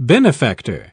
Benefactor.